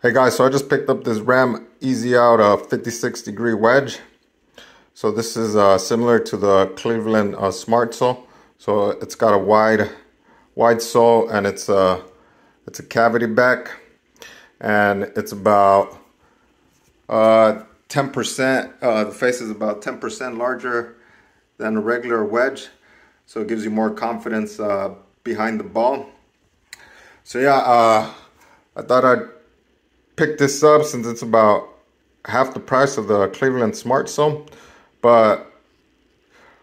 Hey guys, so I just picked up this Ram EZ Out uh, 56 degree wedge. So this is uh, similar to the Cleveland uh, Smart Sole. So it's got a wide, wide sole and it's a, uh, it's a cavity back, and it's about 10%. Uh, uh, the face is about 10% larger than a regular wedge, so it gives you more confidence behind the ball. So yeah, I thought I'd picked this up since it's about half the price of the Cleveland Smart Sole. But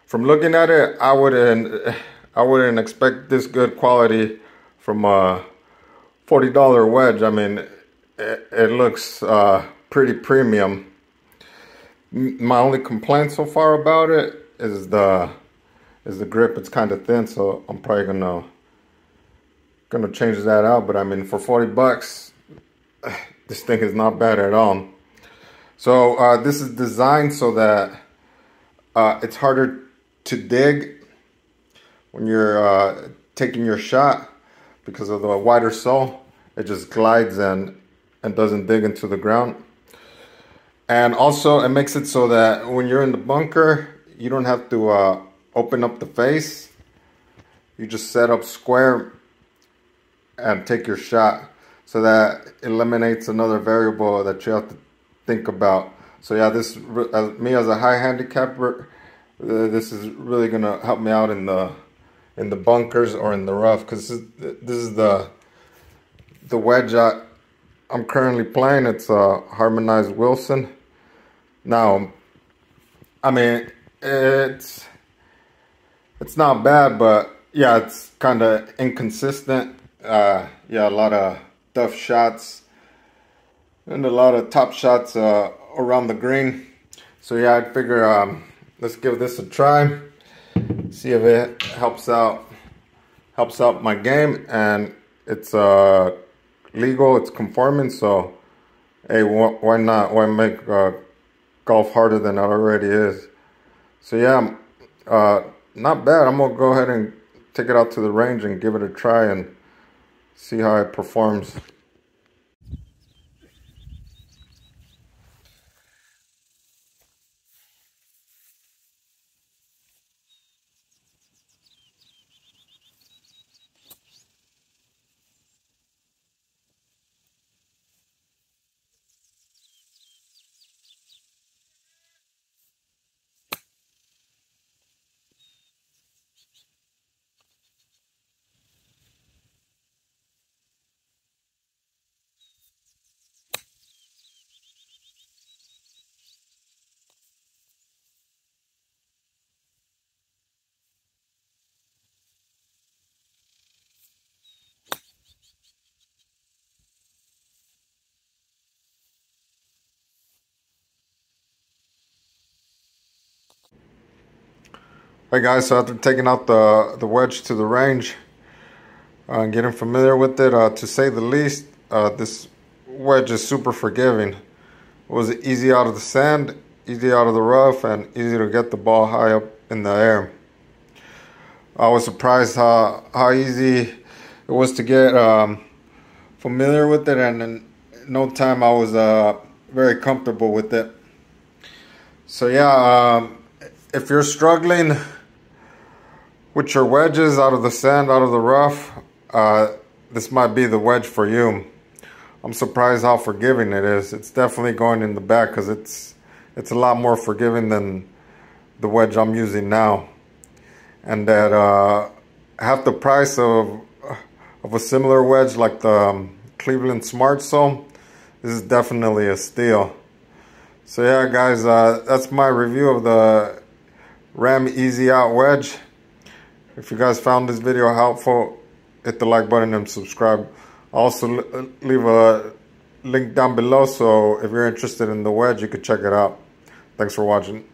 from looking at it, I wouldn't I wouldn't expect this good quality from a $40 wedge. I mean, it, it looks uh, pretty premium. My only complaint so far about it is the is the grip. It's kind of thin, so I'm probably gonna gonna change that out. But I mean, for 40 bucks, this thing is not bad at all. So uh, this is designed so that uh, it's harder to dig when you're uh, taking your shot because of the wider sole. It just glides and, and doesn't dig into the ground. And also it makes it so that when you're in the bunker, you don't have to uh, open up the face. You just set up square and take your shot so that eliminates another variable that you have to think about. So yeah, this uh, me as a high handicapper, uh, this is really gonna help me out in the in the bunkers or in the rough because this, this is the the wedge I, I'm currently playing. It's a harmonized Wilson. Now, I mean it's it's not bad, but yeah, it's kind of inconsistent. Uh, yeah, a lot of tough shots and a lot of top shots uh, around the green. So yeah, I'd figure um, let's give this a try, see if it helps out helps out my game, and it's uh, legal, it's conforming. So hey, wh why not? Why make uh, golf harder than it already is? So yeah, uh, not bad. I'm gonna go ahead and take it out to the range and give it a try and see how it performs. Hey guys, so after taking out the, the wedge to the range uh, and getting familiar with it, uh, to say the least, uh, this wedge is super forgiving. It was easy out of the sand, easy out of the rough, and easy to get the ball high up in the air. I was surprised how, how easy it was to get um, familiar with it, and in no time I was uh, very comfortable with it. So yeah, um, if you're struggling with your wedges out of the sand, out of the rough, uh, this might be the wedge for you. I'm surprised how forgiving it is. It's definitely going in the back because it's it's a lot more forgiving than the wedge I'm using now. And at uh, half the price of of a similar wedge like the um, Cleveland Smart Sole, this is definitely a steal. So yeah, guys, uh, that's my review of the Ram EZ Out Wedge. If you guys found this video helpful, hit the like button and subscribe. Also, uh, leave a link down below so if you're interested in the wedge, you could check it out. Thanks for watching.